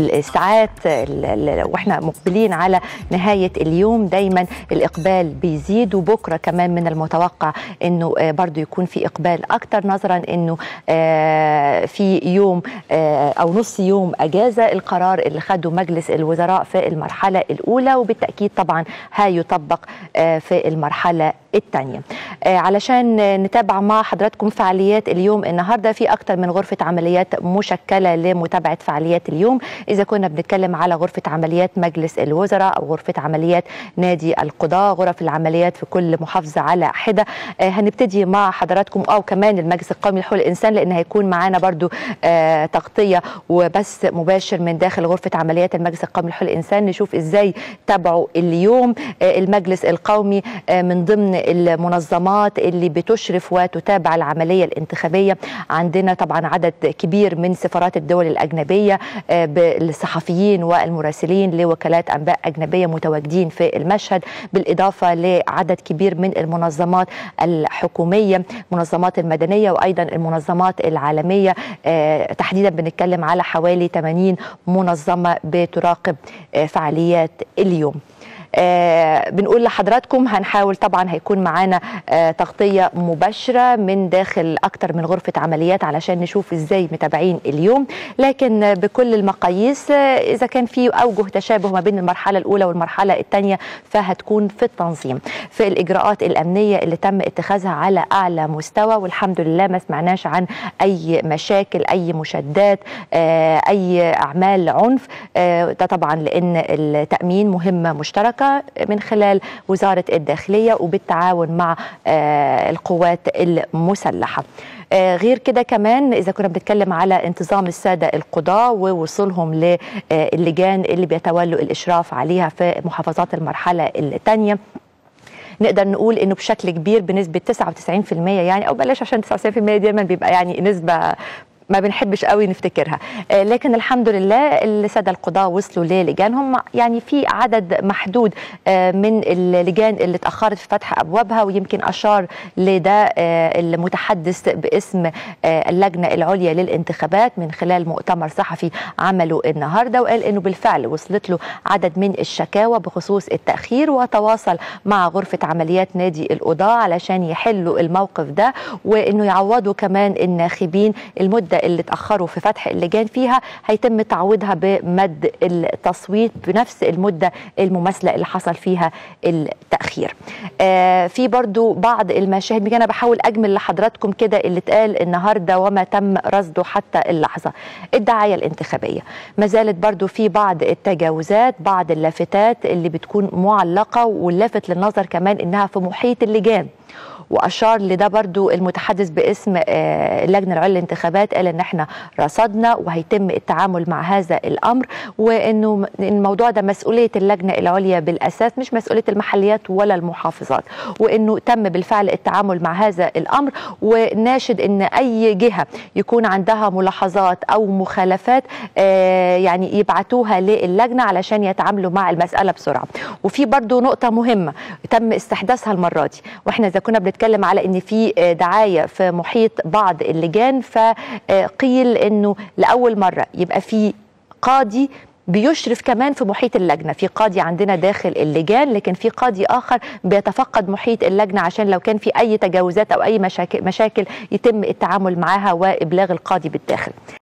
الساعات وإحنا مقبلين على نهاية اليوم. دايما الإقبال بيزيد وبكرة كمان من المتوقع إنه برضو يكون في إقبال أكتر نظرا إنه في يوم أو نص يوم أجازة القرار اللي خده مجلس الوزراء في المرحلة الأولى وبالتأكيد طبعا هيطبق في المرحلة الثانية. علشان نتابع مع حضراتكم فعاليات اليوم. النهارده في أكثر من غرفة عمليات مشكلة لمتابعة فعاليات اليوم. إذا كنا بنتكلم على غرفة عمليات مجلس الوزراء أو غرفة عمليات نادي القضاء غرف العمليات في كل محافظة على حدة. هنبتدي مع حضراتكم أو كمان المجلس القومي لحقوق الإنسان لأن هيكون معانا برضو تغطية وبث مباشر من داخل غرفة عمليات المجلس القومي لحقوق الإنسان. نشوف إزاي تابعوا اليوم. المجلس القومي من ضمن المنظمات اللي بتشرف وتتابع العملية الانتخابية. عندنا طبعا عدد كبير من سفارات الدول الأجنبية بالصحفيين والمراسلين لوكالات أنباء أجنبية متواجدين في المشهد بالإضافة لعدد كبير من المنظمات الحكومية المنظمات المدنية وأيضا المنظمات العالمية. تحديدا بنتكلم على حوالي 80 منظمة بتراقب فعاليات اليوم. آه بنقول لحضراتكم هنحاول طبعا هيكون معانا آه تغطية مباشرة من داخل أكتر من غرفة عمليات علشان نشوف إزاي متابعين اليوم. لكن بكل المقاييس آه إذا كان في أوجه تشابه ما بين المرحلة الأولى والمرحلة الثانية فهتكون في التنظيم. في الإجراءات الأمنية اللي تم اتخاذها على أعلى مستوى والحمد لله ما سمعناش عن أي مشاكل أي مشادات أي أعمال عنف. ده طبعا لأن التأمين مهمه مشتركه من خلال وزارة الداخلية وبالتعاون مع القوات المسلحة. غير كده كمان إذا كنا بنتكلم على انتظام السادة القضاة ووصولهم للجان اللي بيتولوا الإشراف عليها في محافظات المرحلة الثانية نقدر نقول إنه بشكل كبير بنسبة 99% يعني أو بلاش عشان 99% دايما بيبقى يعني نسبة ما بنحبش قوي نفتكرها. لكن الحمد لله السادة القضاة وصلوا للجانهم يعني في عدد محدود من اللجان اللي اتاخرت في فتح أبوابها ويمكن أشار لده المتحدث باسم اللجنة العليا للانتخابات من خلال مؤتمر صحفي عمله النهارده وقال إنه بالفعل وصلت له عدد من الشكاوى بخصوص التأخير وتواصل مع غرفة عمليات نادي القضاة علشان يحلوا الموقف ده وإنه يعوضوا كمان الناخبين المدة اللي اتاخروا في فتح اللجان فيها هيتم تعويضها بمد التصويت بنفس المدة المماثلة اللي حصل فيها التأخير. آه في برضو بعض المشاهد أنا بحاول أجمل لحضراتكم كده اللي اتقال النهارده وما تم رصده حتى اللحظة. الدعاية الانتخابية ما زالت برضو في بعض التجاوزات بعض اللافتات اللي بتكون معلقة واللافت للنظر كمان إنها في محيط اللجان. وأشار لده برضو المتحدث باسم اللجنه العليا للانتخابات قال إن إحنا رصدنا وهيتم التعامل مع هذا الأمر وإنه الموضوع ده مسؤولية اللجنة العليا بالأساس مش مسؤولية المحليات ولا المحافظات. وإنه تم بالفعل التعامل مع هذا الأمر وناشد إن أي جهة يكون عندها ملاحظات أو مخالفات يعني يبعتوها للجنة علشان يتعاملوا مع المسألة بسرعة. وفي برضو نقطة مهمة تم استحداثها المرة دي وإحنا إذا كنا بنتكلم على إن في دعاية في محيط بعض اللجان فقيل إنه لأول مرة يبقى في قاضي بيشرف كمان في محيط اللجنة. في قاضي عندنا داخل اللجان لكن في قاضي آخر بيتفقد محيط اللجنة عشان لو كان في أي تجاوزات أو أي مشاكل, مشاكل يتم التعامل معها وإبلاغ القاضي بالداخل.